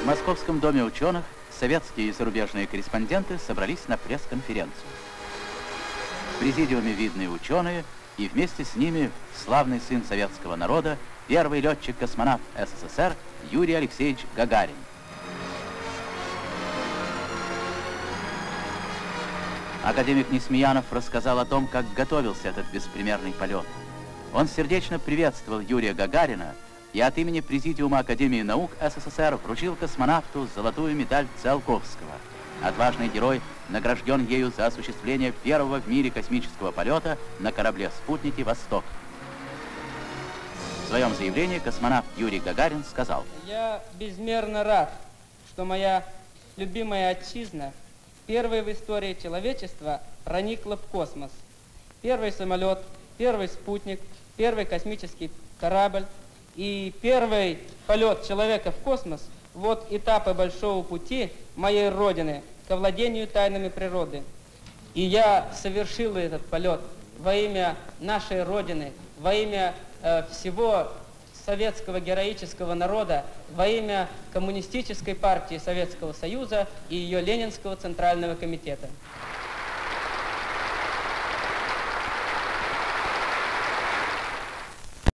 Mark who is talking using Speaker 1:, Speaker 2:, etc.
Speaker 1: В Московском доме ученых советские и зарубежные корреспонденты собрались на пресс-конференцию. В президиуме видные ученые и вместе с ними славный сын советского народа, первый летчик-космонавт СССР Юрий Алексеевич Гагарин. Академик Несмеянов рассказал о том, как готовился этот беспримерный полет. Он сердечно приветствовал Юрия Гагарина и от имени Президиума Академии наук СССР вручил космонавту золотую медаль Циолковского. Отважный герой награжден ею за осуществление первого в мире космического полета на корабле-спутнике «Восток». В своем заявлении космонавт Юрий Гагарин сказал,
Speaker 2: «Я безмерно рад, что моя любимая отчизна первой в истории человечества проникла в космос. Первый самолет, первый спутник, первый космический корабль и первый полет человека в космос – вот этапы большого пути моей Родины к владению тайнами природы. И я совершил этот полет во имя нашей Родины, во имя э, всего советского героического народа, во имя Коммунистической партии Советского Союза и ее Ленинского Центрального комитета.